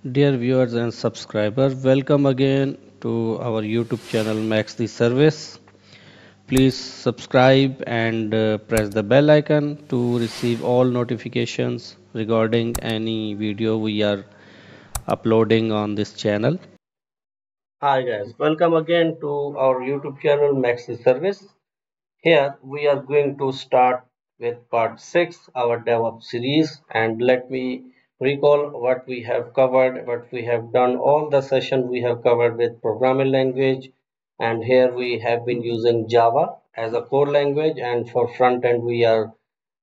Dear viewers and subscribers, welcome again to our YouTube channel Max the Service. Please subscribe and uh, press the bell icon to receive all notifications regarding any video we are uploading on this channel. Hi guys, welcome again to our YouTube channel Max the Service. Here we are going to start with part 6 our DevOps series and let me recall what we have covered what we have done all the session we have covered with programming language. And here we have been using java as a core language. And for front end we are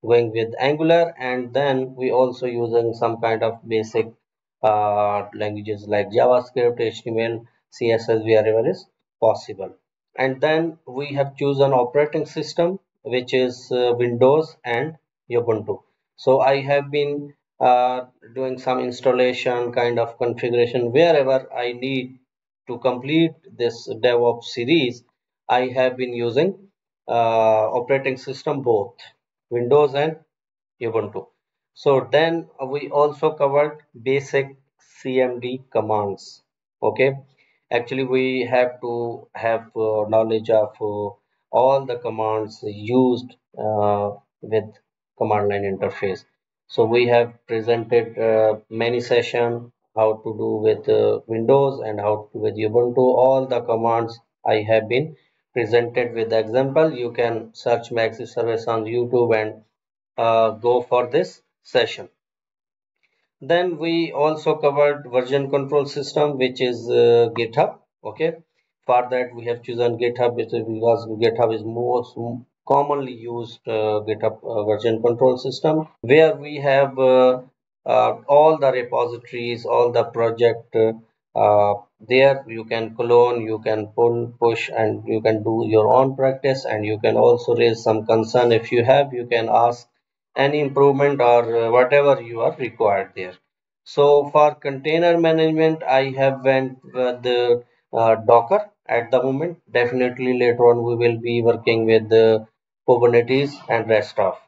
going with angular. And then we also using some kind of basic uh, languages like javascript html css wherever is possible. And then we have chosen operating system which is uh, windows and ubuntu. So i have been uh, doing some installation kind of configuration wherever I need to complete this DevOps series I have been using uh, operating system both Windows and Ubuntu. So then we also covered basic CMD commands okay? Actually we have to have uh, knowledge of uh, all the commands used uh, with command line interface so we have presented uh, many session how to do with uh, windows and how to do with ubuntu. All the commands i have been presented with example. You can search maxi service on youtube and uh, go for this session. Then we also covered version control system which is uh, github. Okay. For that we have chosen github. Because github is most commonly used uh, GitHub uh, version control system where we have uh, all the repositories, all the project there you can clone you can pull push and you can do your own practice and you can also raise some concern if you have you can ask any improvement or whatever you are required there. So for container management i have went with the uh, docker at the moment. Definitely later on we will be working with the Kubernetes and rest of.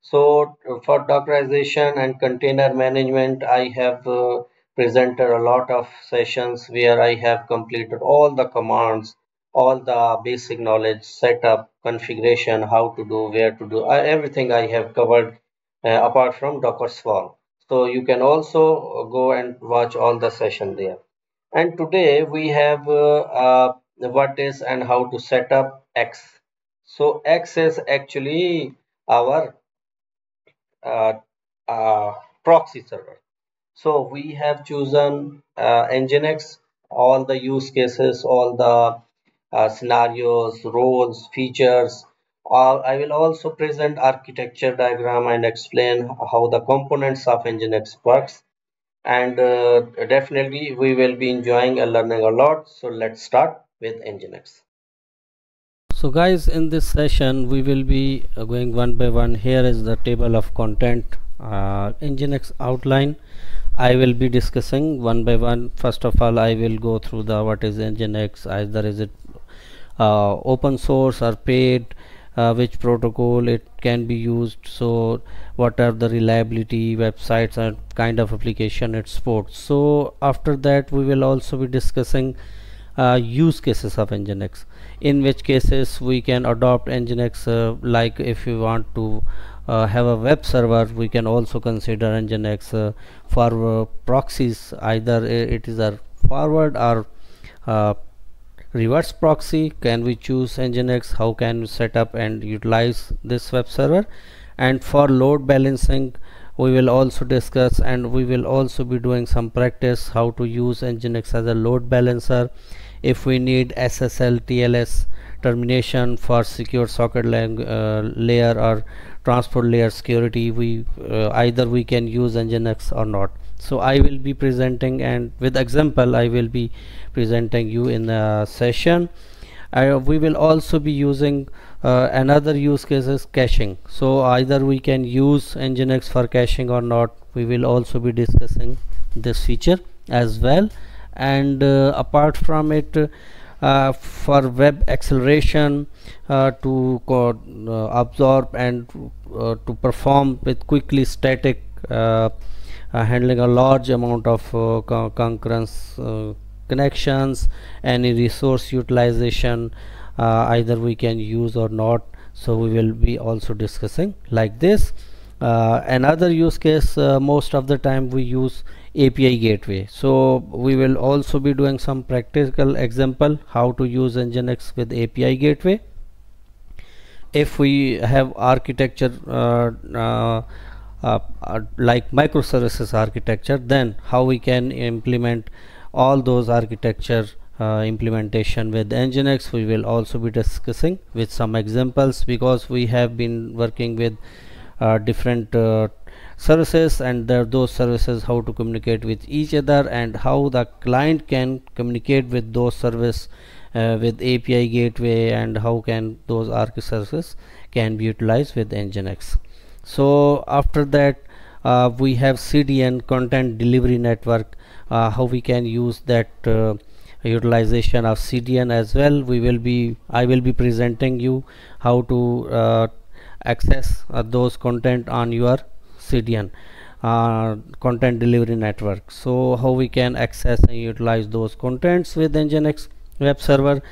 So for Dockerization and container management, I have uh, presented a lot of sessions where I have completed all the commands, all the basic knowledge, setup, configuration, how to do, where to do, uh, everything I have covered uh, apart from Docker Swarm. So you can also go and watch all the session there. And today we have uh, uh, what is and how to set up Nginx so Nginx is actually our uh, uh, proxy server. So we have chosen uh, Nginx, all the use cases, all the uh, scenarios, roles, features. I will also present architecture diagram and explain how the components of Nginx works. And uh, definitely we will be enjoying and learning a lot. So let's start with Nginx so guys in this session we will be uh, going one by one. Here is the table of content uh, nginx outline. I will be discussing one by one. First of all i will go through the what is nginx either is it uh, open source or paid uh, which protocol it can be used. So what are the reliability websites and kind of application it supports. So after that we will also be discussing uh, use cases of nginx in which cases we can adopt nginx uh, like if you want to uh, have a web server we can also consider nginx uh, for proxies. Either it is a forward or reverse proxy. Can we choose nginx? How can we set up and utilize this web server? And for load balancing we will also discuss and we will also be doing some practice how to use nginx as a load balancer if we need SSL TLS termination for secure socket uh, layer or transport layer security we uh, either we can use nginx or not. So i will be presenting and with example i will be presenting you in the session. Uh, we will also be using uh, another use case is caching. So either we can use nginx for caching or not we will also be discussing this feature as well and uh, apart from it uh, for web acceleration uh, to absorb and to perform with quickly static uh, handling a large amount of uh, concurrence uh, connections any resource utilization uh, either we can use or not. So we will be also discussing like this. Uh, another use case uh, most of the time we use API gateway. So we will also be doing some practical example how to use Nginx with API gateway. If we have architecture uh, uh, uh, like microservices architecture then how we can implement all those architecture uh, implementation with Nginx we will also be discussing with some examples because we have been working with uh, different uh, services and those services how to communicate with each other and how the client can communicate with those service uh, with API gateway and how can those ARC services can be utilized with Nginx. So after that uh, we have CDN content delivery network uh, how we can use that uh, utilization of CDN as well. We will be I will be presenting you how to uh, access uh, those content on your CDN uh, content delivery network. So how we can access and utilize those contents with Nginx web server?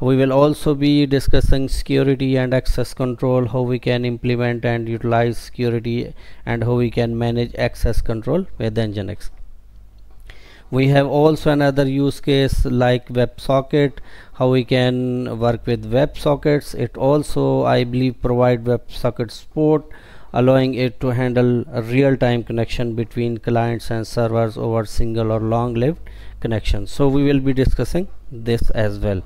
We will also be discussing security and access control how we can implement and utilize security and how we can manage access control with Nginx. We have also another use case like WebSocket how we can work with WebSockets. It also I believe provide WebSocket support allowing it to handle a real-time connection between clients and servers over single or long-lived connections. So we will be discussing this as well.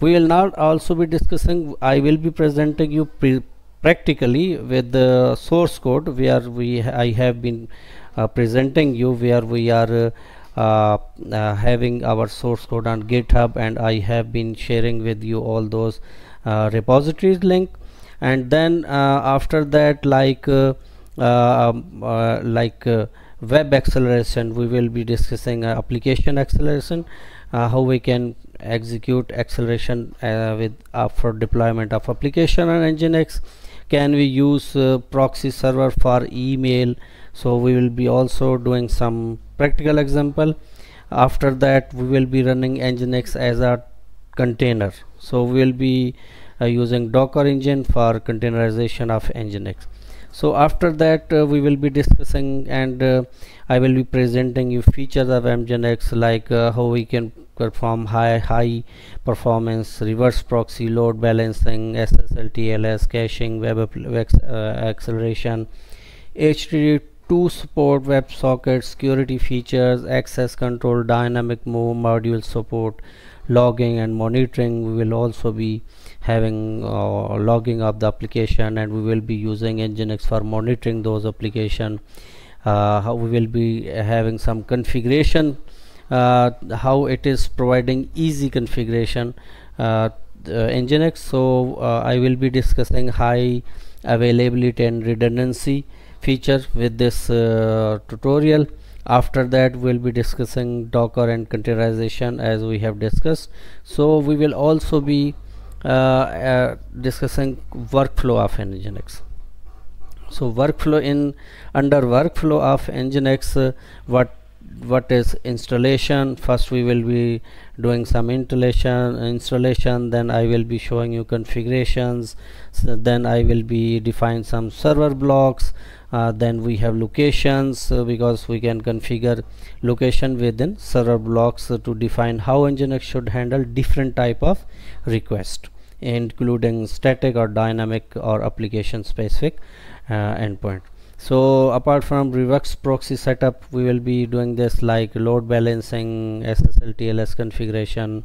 We will now also be discussing I will be presenting you practically with the source code where we I have been uh, presenting you where we are uh, uh, having our source code on github and I have been sharing with you all those uh, repositories link and then uh, after that like uh, uh um, uh, like uh, web acceleration we will be discussing application acceleration how we can execute acceleration with for deployment of application on nginx. Can we use proxy server for email? So we will be also doing some practical example. After that we will be running nginx as a container. So we will be uh, using docker engine for containerization of nginx. So after that uh, we will be discussing and uh, I will be presenting you features of nginx like uh, how we can perform high high performance reverse proxy load balancing SSL TLS caching web uh, acceleration HTTP to support WebSocket security features, access control, dynamic move module support, logging and monitoring. We will also be having uh, logging of the application and we will be using Nginx for monitoring those application. Uh, we will be having some configuration, uh, how it is providing easy configuration uh, Nginx. So uh, I will be discussing high availability and redundancy feature with this uh, tutorial after that we'll be discussing docker and containerization as we have discussed. So we will also be uh, uh, discussing workflow of nginx. So workflow in under workflow of nginx uh, what what is installation. First we will be doing some installation installation then I will be showing you configurations. So then I will be define some server blocks. Uh, then we have locations uh, because we can configure location within server blocks uh, to define how nginx should handle different type of request including static or dynamic or application specific uh, endpoint so apart from reverse proxy setup we will be doing this like load balancing ssl tls configuration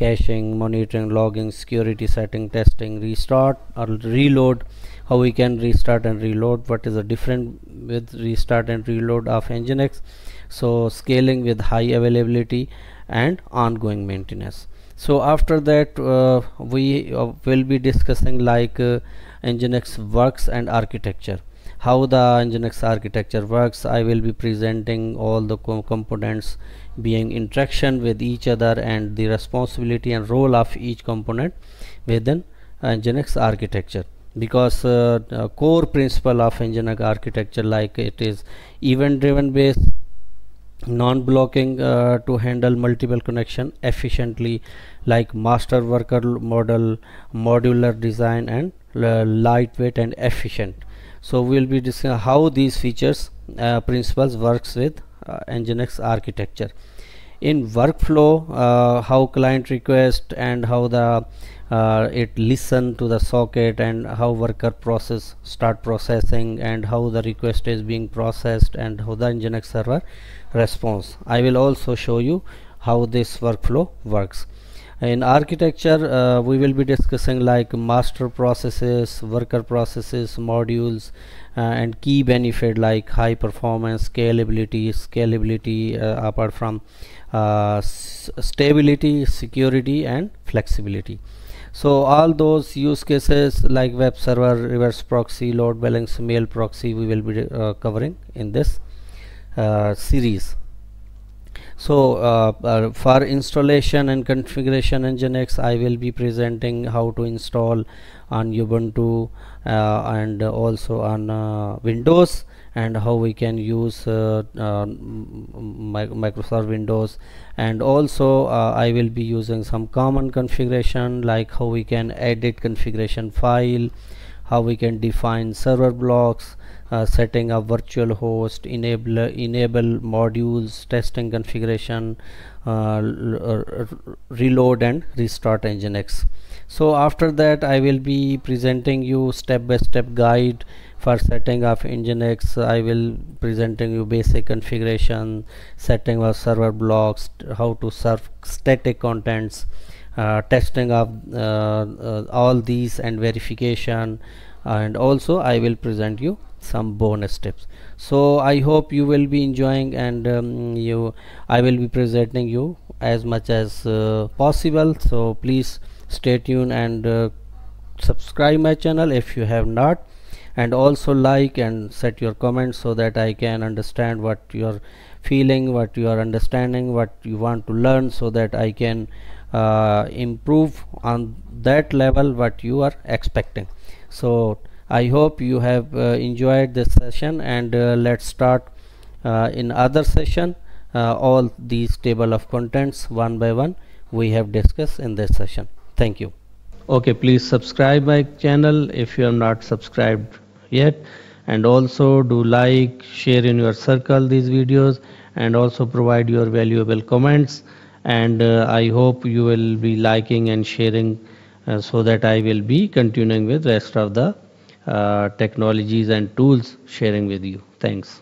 caching monitoring logging security setting testing restart or reload. How we can restart and reload what is the difference with restart and reload of nginx so scaling with high availability and ongoing maintenance. So after that uh, we uh, will be discussing like uh, nginx works and architecture how the nginx architecture works. I will be presenting all the co components being interaction with each other and the responsibility and role of each component within nginx architecture. Because uh, core principle of nginx architecture like it is event driven based non-blocking uh, to handle multiple connection efficiently like master worker model modular design and uh, lightweight and efficient so we'll be discussing how these features uh, principles works with uh, nginx architecture. In workflow uh, how client request and how the uh, it listen to the socket and how worker process start processing and how the request is being processed and how the nginx server response i will also show you how this workflow works in architecture uh, we will be discussing like master processes worker processes modules uh, and key benefit like high performance scalability scalability uh, apart from uh, stability security and flexibility. So all those use cases like web server reverse proxy load balance mail proxy we will be uh, covering in this uh, series so uh, uh, for installation and configuration nginx i will be presenting how to install on ubuntu uh, and also on uh, windows and how we can use uh, uh, Microsoft Windows. And also uh, I will be using some common configuration like how we can edit configuration file how we can define server blocks uh, setting up virtual host enable enable modules testing configuration uh, reload and restart nginx. So after that I will be presenting you step by step guide for setting of nginx. I will presenting you basic configuration setting of server blocks how to serve static contents testing of uh, uh, all these and verification. And also i will present you some bonus tips. So i hope you will be enjoying and um, you i will be presenting you as much as uh, possible. So please stay tuned and uh, subscribe my channel if you have not. And also like and set your comments so that I can understand what you're feeling what you are understanding what you want to learn so that I can uh, improve on that level what you are expecting. So I hope you have uh, enjoyed this session and uh, let's start uh, in other session uh, all these table of contents one by one we have discussed in this session. Thank you. Okay please subscribe my channel if you have not subscribed yet. And also do like share in your circle these videos and also provide your valuable comments and uh, I hope you will be liking and sharing uh, so that I will be continuing with rest of the uh, technologies and tools sharing with you. Thanks